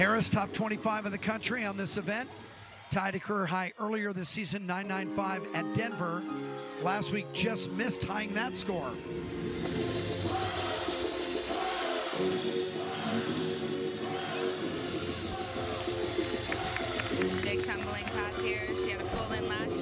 Harris, top 25 in the country on this event. Tied a career high earlier this season, 995 at Denver. Last week just missed tying that score. Big tumbling pass here. She had a full in last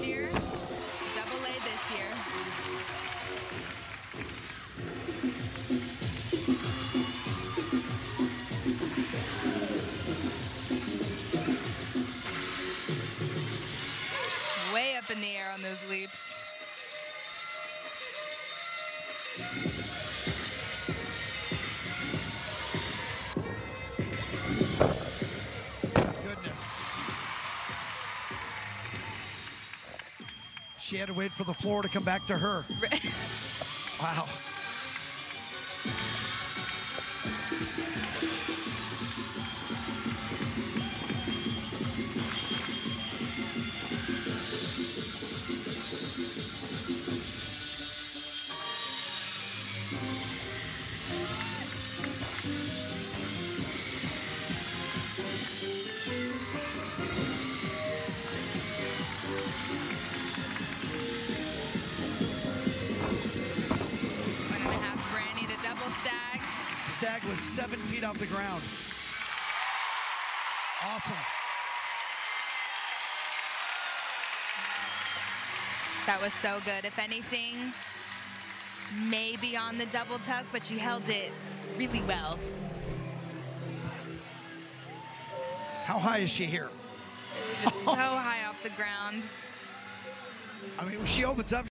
in the air on those leaps. Goodness. She had to wait for the floor to come back to her. Wow. Stag. Stag was seven feet off the ground. Awesome. That was so good. If anything, maybe on the double tuck, but she held it really well. How high is she here? Just so high off the ground. I mean, she opens up.